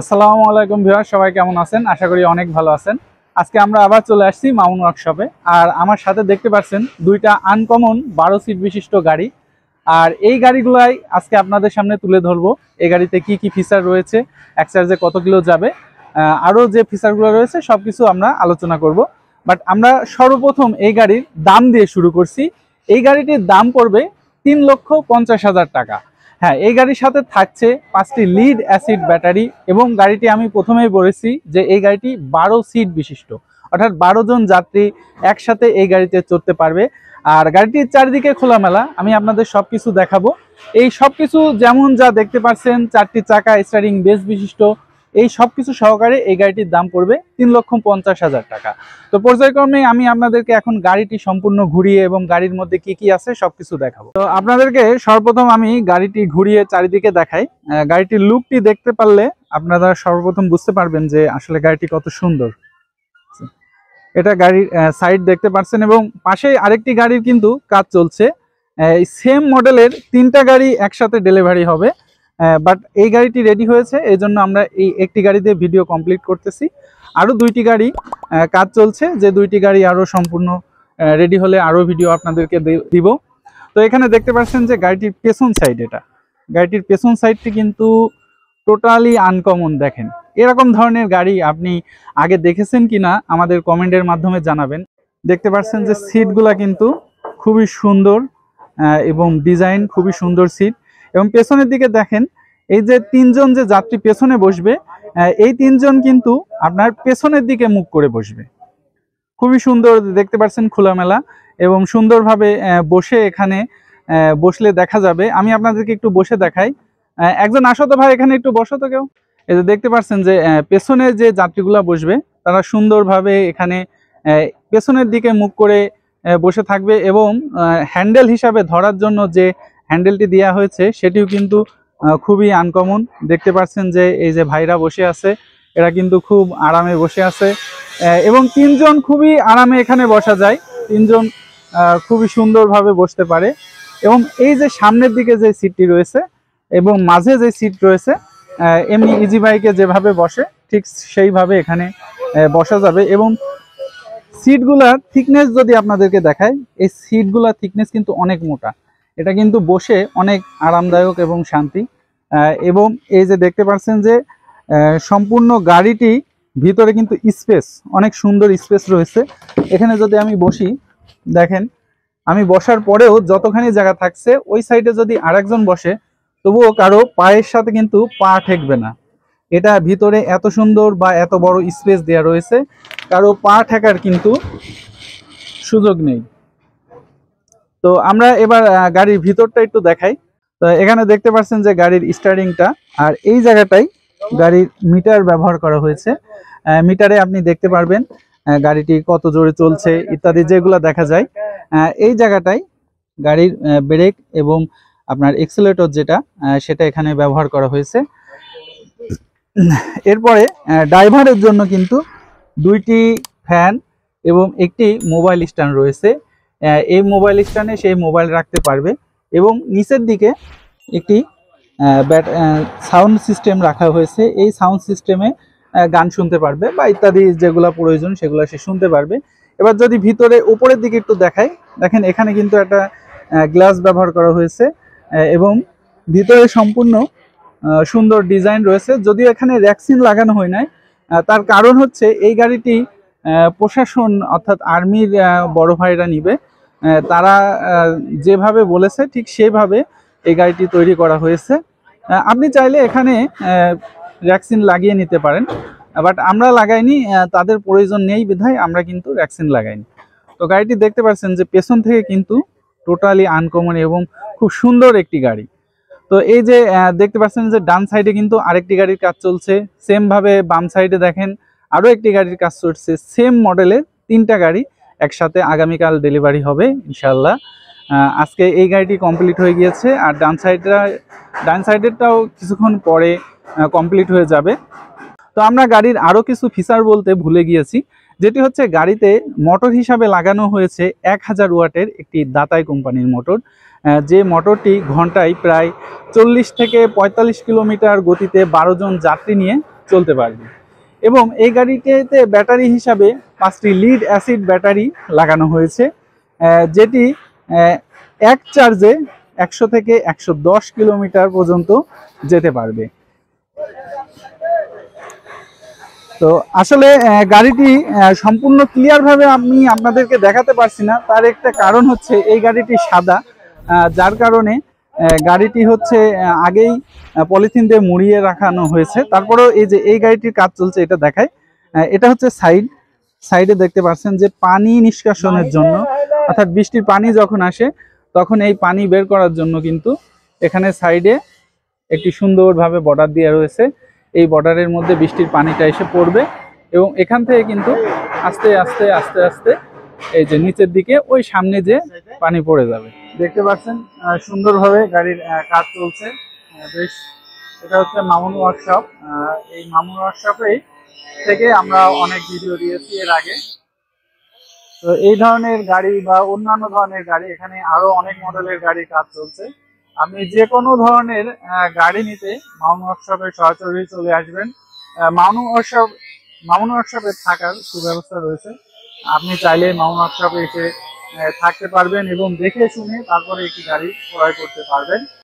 আসসালামু আলাইকুম ভিউয়ার সবাই কেমন আছেন? আশা করি অনেক ভালো আছেন। আজকে আমরা আবার চলে আসছি মামুন ওয়ার্কশপে আর আমার সাথে দেখতে পাচ্ছেন দুইটা আনকমন বারো সিট বিশিষ্ট গাড়ি। আর এই গাড়িগুলাই আজকে আপনাদের সামনে তুলে ধরবো। এই গাড়িতে কি কি ফিচার রয়েছে এক চার্জে কত কিলো যাবে আরও যে ফিচারগুলো রয়েছে সব কিছু আমরা আলোচনা করব। বাট আমরা সর্বপ্রথম এই গাড়ির দাম দিয়ে শুরু করছি। এই গাড়িটির দাম পড়বে তিন লক্ষ পঞ্চাশ হাজার টাকা। হ্যাঁ এই গাড়ির সাথে থাকছে পাঁচটি লিড অ্যাসিড ব্যাটারি এবং গাড়িটি আমি প্রথমেই বলেছি যে এই গাড়িটি বারো সিট বিশিষ্ট। অর্থাৎ বারো জন যাত্রী একসাথে এই গাড়িতে চড়তে পারবে। আর গাড়িটির চারিদিকে খোলামেলা, আমি আপনাদের সব কিছু দেখাবো। এই সব কিছু যেমন যা দেখতে পাচ্ছেন, চারটি চাকা স্টারিং বেস বিশিষ্ট। এই সব কিছু সহকারে এই গাড়িটির দাম পড়বে তিন লক্ষ পঞ্চাশ হাজার টাকা। তো পর্যায়ক্রমে আমি আপনাদেরকে এখন গাড়িটি সম্পূর্ণ ঘুরিয়ে এবং গাড়ির মধ্যে কি কি আছে সবকিছু দেখাবো। তো আপনাদেরকে সর্বপ্রথম আমি গাড়িটি ঘুরিয়ে চারিদিকে দেখাই। গাড়িটির লুকটি দেখতে পারলে আপনারা সর্বপ্রথম বুঝতে পারবেন যে আসলে গাড়িটি কত সুন্দর। এটা গাড়ির সাইড দেখতে পাচ্ছেন এবং পাশে আরেকটি গাড়ির কিন্তু কাজ চলছে। সেম মডেলের তিনটা গাড়ি একসাথে ডেলিভারি হবে। বাট এই গাড়িটি রেডি হয়েছে এই জন্য আমরা এই একটি গাড়িতে ভিডিও কমপ্লিট করতেছি। আরও দুইটি গাড়ি কাজ চলছে, যে দুইটি গাড়ি আরও সম্পূর্ণ রেডি হলে আরও ভিডিও আপনাদেরকে দিব। তো এখানে দেখতে পাচ্ছেন যে গাড়িটির পেছন সাইড এটা। গাড়িটির পেছন সাইডটি কিন্তু টোটালি আনকমন দেখেন। এরকম ধরনের গাড়ি আপনি আগে দেখেছেন কিনা, আমাদের কমেন্টের মাধ্যমে জানাবেন। দেখতে পাচ্ছেন যে সিটগুলা কিন্তু খুবই সুন্দর এবং ডিজাইন খুবই সুন্দর সিট এবং পেছনের দিকে দেখেন, এই যে তিনজন যে যাত্রী পেছনে বসবে এই তিনজন কিন্তু আপনার পেছনের দিকে মুখ করে বসবে। খুবই সুন্দর দেখতে পাচ্ছেন খোলামেলা এবং সুন্দরভাবে বসে এখানে বসলে দেখা যাবে। আমি আপনাদেরকে একটু বসে দেখাই। একজন আসো তো ভাই, এখানে একটু বসো তো কেউ। এই যে দেখতে পাচ্ছেন যে পেছনে যে যাত্রীগুলা বসবে, তারা সুন্দরভাবে এখানে পেছনের দিকে মুখ করে বসে থাকবে এবং হ্যান্ডেল হিসাবে ধরার জন্য যে হ্যান্ডেলটি দেওয়া হয়েছে, সেটিও কিন্তু খুবই আনকমন দেখতে পাচ্ছেন যে এই যে ভাইরা বসে আছে, এরা কিন্তু খুব আরামে বসে আছে। এবং তিনজন খুবই আরামে এখানে বসা যায়। তিনজন খুবই সুন্দরভাবে বসতে পারে। এবং এই যে সামনের দিকে যে সিটটি রয়েছে, এবং মাঝে যে সিট রয়েছে এমনি ইজি বাইকে যেভাবে বসে, ঠিক সেইভাবে এখানে বসা যাবে। এবং সিটগুলার থিকনেস যদি আপনাদেরকে দেখায় এই সিটগুলার থিকনেস কিন্তু অনেক মোটা। এটা কিন্তু বসে অনেক আরামদায়ক এবং শান্তি। এবং এই যে দেখতে পাচ্ছেন যে সম্পূর্ণ গাড়িটি ভিতরে কিন্তু স্পেস, অনেক সুন্দর স্পেস রয়েছে। এখানে যদি আমি বসি, দেখেন, আমি বসার পরেও যতখানি জায়গা থাকছে, ওই সাইডে যদি আরেকজন বসে, তবুও কারও পায়ের সাথে কিন্তু পা ঠেকবে না। এটা ভিতরে এত সুন্দর বা এত বড় স্পেস দেওয়া রয়েছে, কারও পা ঠেকার কিন্তু সুযোগ নেই। তো আমরা এবার গাড়ির ভিতরটা একটু দেখাই। তো এখানে দেখতে পাচ্ছেন যে গাড়ির স্টারিংটা আর এই জায়গাটাই গাড়ির মিটার ব্যবহার করা হয়েছে। মিটারে আপনি দেখতে পারবেন গাড়িটি কত জোরে চলছে ইত্যাদি যেগুলো দেখা যায়। এই জায়গাটাই গাড়ির ব্রেক এবং আপনার এক্সেলেটর যেটা সেটা এখানে ব্যবহার করা হয়েছে। এরপরে ড্রাইভারের জন্য কিন্তু দুইটি ফ্যান এবং একটি মোবাইল স্ট্যান্ড রয়েছে। এই মোবাইল স্ট্যান্ডে সেই মোবাইল রাখতে পারবে এবং নিচের দিকে একটি ব্যাট সাউন্ড সিস্টেম রাখা হয়েছে। এই সাউন্ড সিস্টেমে গান শুনতে পারবে বা ইত্যাদি যেগুলো প্রয়োজন সেগুলো সে শুনতে পারবে। এবার যদি ভিতরে উপরের দিকে একটু দেখাই, দেখেন এখানে কিন্তু একটা গ্লাস ব্যবহার করা হয়েছে এবং ভিতরে সম্পূর্ণ সুন্দর ডিজাইন রয়েছে। যদিও এখানে ভ্যাকসিন লাগানো হয় নাই তার কারণ হচ্ছে এই গাড়িটি প্রশাসন অর্থাৎ আর্মির বড় ভাইরা নিবে। তারা যেভাবে বলেছে ঠিক সেভাবে এই গাড়িটি তৈরি করা হয়েছে। আপনি চাইলে এখানে ভ্যাকসিন লাগিয়ে নিতে পারেন। বাট আমরা লাগাইনি তাদের প্রয়োজন নেই বিধায় আমরা কিন্তু ভ্যাকসিন লাগাইনি। তো গাড়িটি দেখতে পাচ্ছেন যে পেছন থেকে কিন্তু টোটালি আনকমন এবং খুব সুন্দর একটি গাড়ি। তো এই যে দেখতে পাচ্ছেন যে ডান সাইডে কিন্তু আরেকটি গাড়ির কাজ চলছে। সেমভাবে বাম সাইডে দেখেন আরও একটি গাড়ির কাজ চলছে সেম মডেলের তিনটা গাড়ি একসাথে আগামীকাল ডেলিভারি হবে ইনশাল্লাহ আজকে এই গাড়িটি কমপ্লিট হয়ে গিয়েছে, আর ডান সাইডটা ডান সাইডেরটাও কিছুক্ষণ পরে কমপ্লিট হয়ে যাবে। তো আমরা গাড়ির আরও কিছু ফিচার বলতে ভুলে গিয়েছি, যেটি হচ্ছে গাড়িতে মোটর হিসাবে লাগানো হয়েছে এক হাজার ওয়াটের একটি দাতাই কোম্পানির মোটর যে মোটরটি ঘন্টায় প্রায় চল্লিশ থেকে পঁয়তাল্লিশ কিলোমিটার গতিতে বারো জন যাত্রী নিয়ে চলতে পারবে। এবং এই গাড়িটিতে ব্যাটারি হিসাবে পাঁচটি লিড অ্যাসিড ব্যাটারি লাগানো হয়েছে যেটি এক চার্জে একশো থেকে একশো দশ কিলোমিটার পর্যন্ত যেতে পারবে। তো আসলে গাড়িটি সম্পূর্ণ ক্লিয়ারভাবে আমি আপনাদেরকে দেখাতে পারছি না। তার একটা কারণ হচ্ছে এই গাড়িটি সাদা যার কারণে গাড়িটি হচ্ছে আগেই পলিথিন দিয়ে মুড়িয়ে রাখানো হয়েছে। তারপরেও এই যে, এই গাড়িটির কাজ চলছে, এটা দেখায় এটা হচ্ছে সাইড। সাইডে দেখতে পাচ্ছেন যে, পানি নিষ্কাশনের জন্য। অর্থাৎ বৃষ্টির পানি যখন আসে, তখন এই পানি বের করার জন্য কিন্তু এখানে সাইডে একটি সুন্দরভাবে বর্ডার দেওয়া রয়েছে। এই বর্ডারের মধ্যে বৃষ্টির পানিটা এসে পড়বে এবং এখান থেকে কিন্তু আস্তে আস্তে আস্তে আস্তে এই যে নিচের দিকে, ওই সামনে যে পানি পড়ে যাবে। দেখতে পাচ্ছেন সুন্দরভাবে গাড়ির কাজ চলছে। বেশ, এটা হচ্ছে মামুন ওয়ার্কশপ এই মামুন ওয়ার্কশপেই থেকে আমরা অনেক ভিডিও দিয়েছি এর আগে। তো এই ধরনের গাড়ি বা অন্যান্য ধরনের গাড়ি, এখানে আরও অনেক মডেলের গাড়ির কাজ চলছে। আপনি যে কোনো ধরনের গাড়ি নিতে মাউন ওয়ার্কশপে সরাসরি চলে আসবেন। মামুন ওয়ার্কশপ মাউন ওয়ার্কশপে থাকার সুব্যবস্থা রয়েছে। আপনি চাইলে মাউন ওয়ার্কশপে এসে থাকতে পারবেন এবং দেখে শুনে তারপরে একটি গাড়ি ক্রয় করতে পারবেন।